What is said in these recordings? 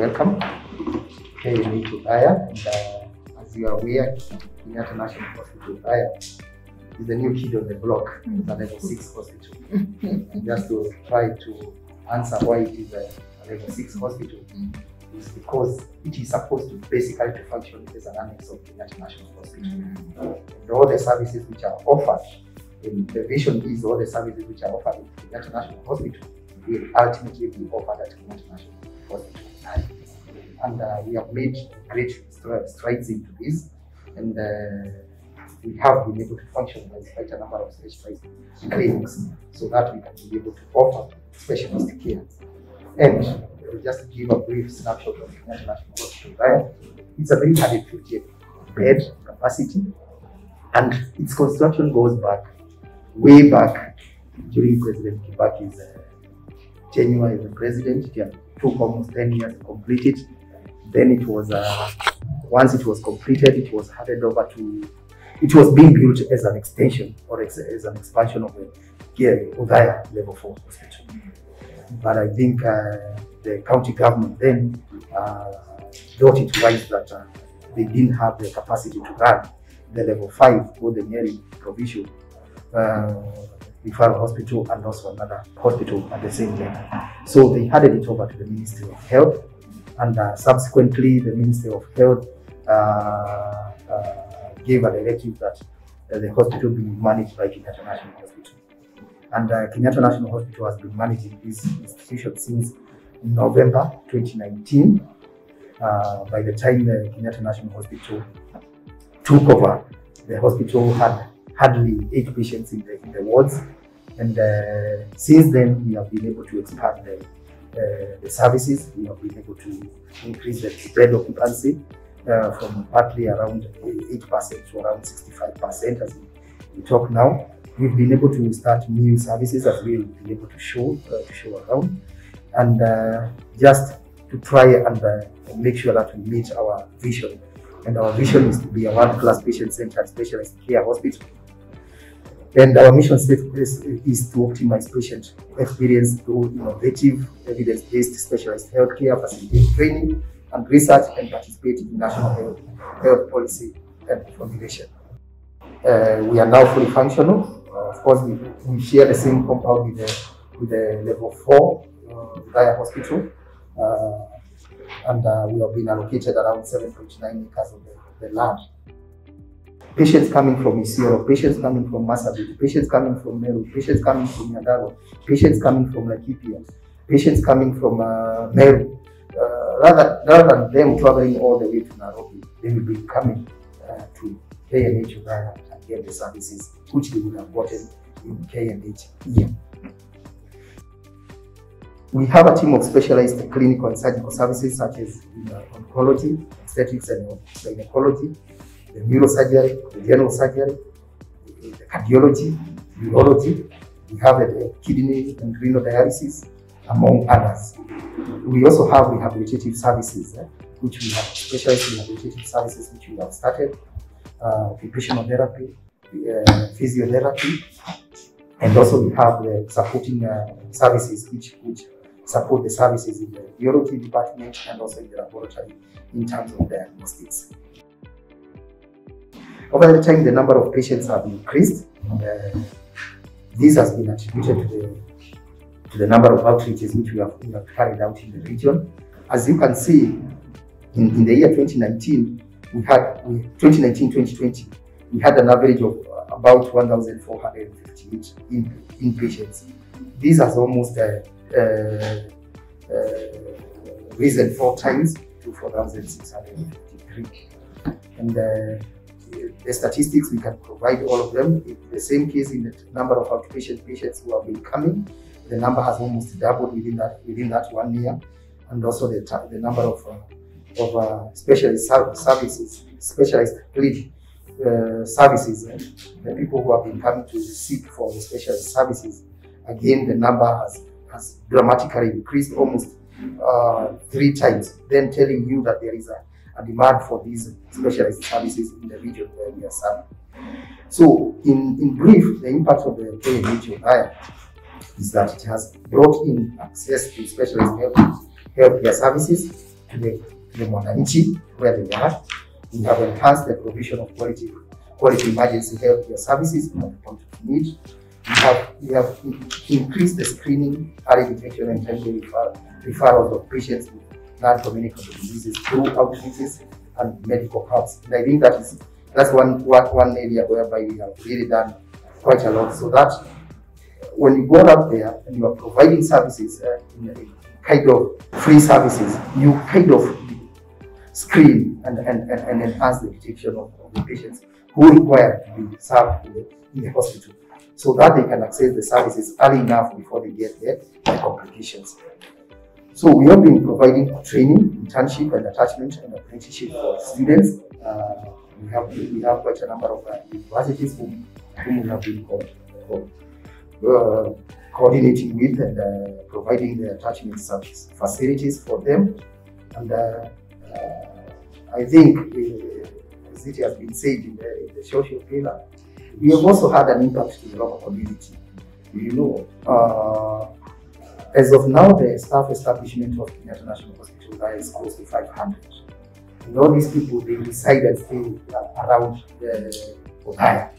welcome KNH Othaya. And uh, as you are aware, Kenyatta National Hospital Othaya is the new kid on the block, it's a level 6 hospital. Just to try to answer why it is a, a level 6 hospital is because it is supposed to basically to function as an annex of the National Hospital. And all the services which are offered, and the vision is all the services which are offered in the National Hospital will ultimately be offered at the National Hospital. And uh, we have made great strides into this, and uh, we have been able to functionalize quite a number of specialized clinics so that we can be able to offer specialist care. And uh, just to give a brief snapshot of the National Hospital, there, it's a 350 bed capacity, and its construction goes back way back during President Kibaki's uh, tenure as the president. It took almost 10 years to complete it. Then it was, uh, once it was completed, it was handed over to, it was being built as an extension or as, as an expansion of the yeah, Othaya Level 4 Hospital. But I think uh, the county government then uh, thought it wise that uh, they didn't have the capacity to run the Level 5 or the Nyeri provincial uh, referral hospital and also another hospital at the same level. So they handed it over to the Ministry of Health, and uh, subsequently the Ministry of Health uh, uh, gave a directive that uh, the hospital be managed by Kenyatta National Hospital. And uh, Kenyatta National Hospital has been managing this institution since November 2019. Uh, by the time the Kenyatta National Hospital took over, the hospital had hardly eight patients in the, in the wards. And uh, since then, we have been able to expand the, uh, the services. We have been able to increase the bed occupancy uh, from partly around 8% to around 65% as we, talk now. We've been able to start new services as we'll be able to show, uh, to show around. And uh, just to try and uh, make sure that we meet our vision. And our vision is to be a world-class patient-centered specialist care hospital and our mission statement is, to optimize patient experience through innovative, evidence-based specialized healthcare, facilitate training and research, and participate in national health, health policy and formulation. Uh, we are now fully functional. Uh, of course, we, we share the same compound with the, with the level 4 uh, Hospital, uh, and uh, we have been allocated around 7.9 acres of the, the land patients coming from Isiolo, patients coming from Marsabit, patients coming from Meru, patients coming from Nyandarua, patients coming from Laikipia, patients coming from uh, Meru. Uh, rather, rather than them traveling all the way to Nairobi, they will be coming uh, to KNH Othaya and get the services which they would have gotten in KNH here. We have a team of specialized clinical and surgical services such as uh, oncology, obstetrics and gynecology, the neurosurgery, the general surgery, the cardiology, urology. We have the kidney and renal dialysis, among others. We also have rehabilitative services, eh, which we have specialized rehabilitative services which we have started, uh, occupational therapy, uh, physiotherapy, and also we have the supporting uh, services which, which support the services in the urology department and also in the laboratory in terms of diagnostics. Over the time, the number of patients have increased. Uh, this has been attributed to the, to the number of outreaches which we have, we have carried out in the region. As you can see, in, in the year 2019, we had 2019-2020, we had an average of about 1,458 in. This has almost uh, uh, uh, risen four times to 4,653. And uh, the statistics, we can provide all of them. The same case in the number of outpatient patients who have been coming, the number has almost doubled within that within that one year, and also the, the number of uh, of uh, specialist services, specialized clinic uh, services, uh, the people who have been coming to seek for the specialist services. Again, the number has has dramatically increased almost uh, three times. Then telling you that there is a a demand for these specialized services in the region where we are serving. So, in, in brief, the impact of the KNH Othaya is that it has brought in access to specialized health healthcare services to the, the Mwananchi where they are. We have enhanced the provision of quality quality emergency health care services in the point of need. We have, we have increased the screening, early detection, and timely referrals of patients with non-communicable diseases through outreaches and medical hubs. And I think that is that's one, one area whereby we have really done quite a lot. So that when you go out there and you are providing services, uh, kind of free services, you kind of screen and, and, and, and enhance the detection of, of the patients who require to be served in the, in the hospital so that they can access the services early enough before they get the complications. So we have been providing training, internship and attachment and apprenticeship for students. Uh, we have we have quite a number of uh, universities whom, whom we have been co- co- uh, coordinating with and uh, providing the attachment service facilities for them. And uh, uh, I think, as it has been said in the, in the social pillar, we have also had an impact to the local community. You know, as of now, the staff establishment of the International Hospital there is close to 500. And all these people, they reside and stay around the Othaya.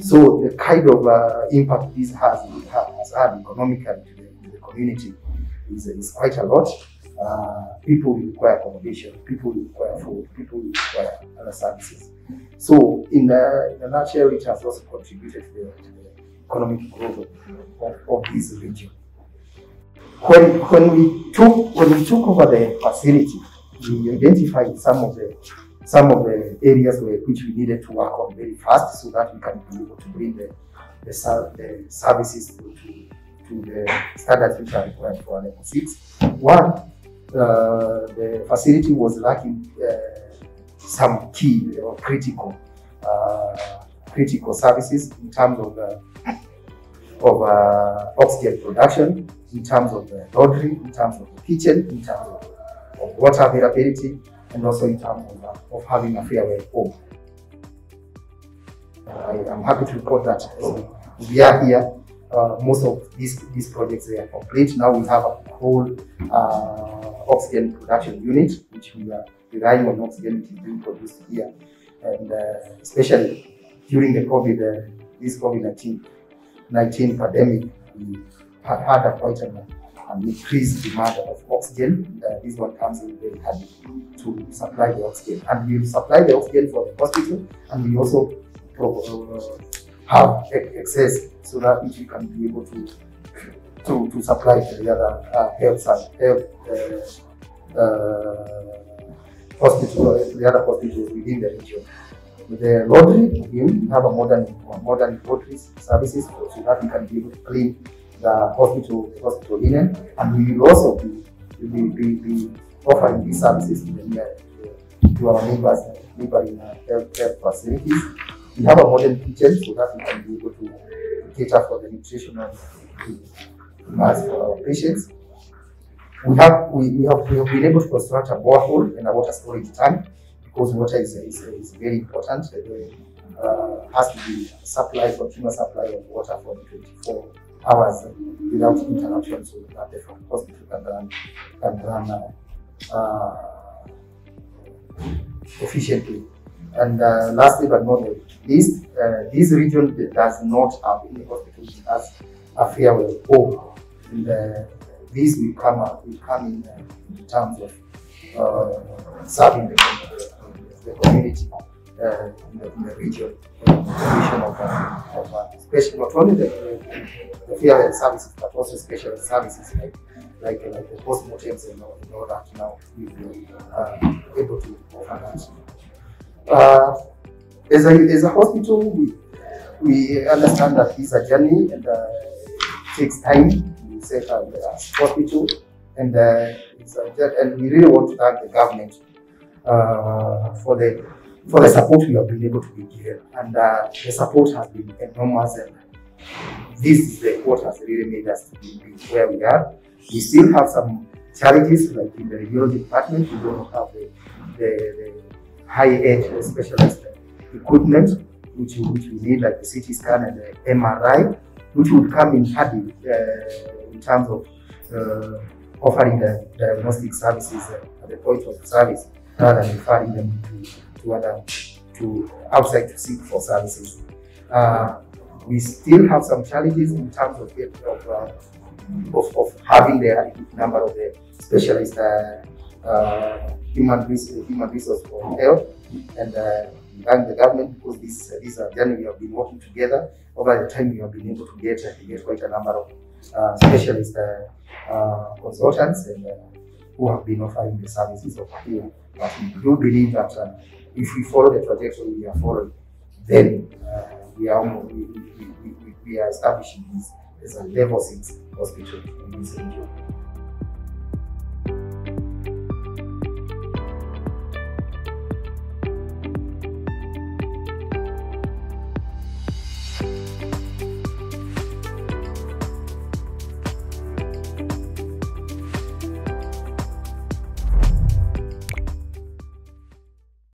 So the kind of uh, impact this has, has had economically to the, to the community is, is quite a lot. Uh, people require accommodation, people require food, people require other services. So in the, in a nutshell, it has also contributed to the, to the economic growth of, of, of this region. When, when we took when we took over the facility, we identified some of the some of the areas where, which we needed to work on very fast so that we can be able to bring the, the, the services to, to, the standards which are required for level 6. One, uh, the facility was lacking uh, some key or critical uh, critical services in terms of of uh, oxygen production, in terms of the laundry, in terms of the kitchen, in terms of, of water availability, and also in terms of, uh, of having a farewell home. I am happy to report that uh, we are here. Uh, most of these these projects are complete. Now we have a whole uh, oxygen production unit, which we are relying on oxygen is being produced here, and uh, especially during the COVID, uh, this COVID 19 19 pandemic, we had had a quite an, an increased demand of oxygen. Uh, this one comes in very handy to supply the oxygen, and we supply the oxygen for the hospital, and we also uh, have excess so that we can be able to to, to supply to the other uh, health and health uh, uh, hospital, the other hospitals within the region. The again, we have a modern modern laundry services so that we can be able to clean the hospital the hospital linen, and we will also be be, be, be offering these services to the near to our neighbors neighboring uh, health, health facilities. We have a modern kitchen so that we can be able to cater for the nutritional demands for our patients. We have we, we have we have been able to construct a borehole and a water storage tank because water is, is, is very important. Uh, has to be supply, continuous supply of water for the 24 hours without interruption so that the hospital can run, can run uh, efficiently. And uh, lastly but not least, uh, this region does not have any hospital which has a farewell home. And uh, this will come, up, will come in, uh, in terms of uh, serving the, the, the community uh, in, the, in the region, uh, the provision of, uh, of uh, special, not only the, the, the services, but also special services like like uh, like the postmortems and all, and all that. Now we uh, able to offer that. Uh, as a as a hospital, we we understand that it's a journey and uh, takes time. We up the hospital, and uh, and we really want to thank the government uh, for the for the support we have been able to be given, and uh, the support has been enormous. And this is the, what has really made us to be where we are. We still have some challenges, like in the radiology department, we don't have the, the, the high-end specialized equipment which, which we need, like the CT scan and the MRI, which would come in handy uh, in terms of uh, offering the diagnostic services at the point of service rather than referring them to, to other to outside to seek for services. Uh, we still have some challenges in terms of of, uh, of, of, having the adequate number of the specialist uh, uh, human, resource, human resource for health and uh, thank the government because this uh, this journey we have been working together over the time we have been able to get to get quite a number of uh, specialist consultants and who have been offering the services over here. But we do believe that uh, if we follow the trajectory we are following, then uh, we are we, we, we, we, are establishing this as a level six hospital in this region.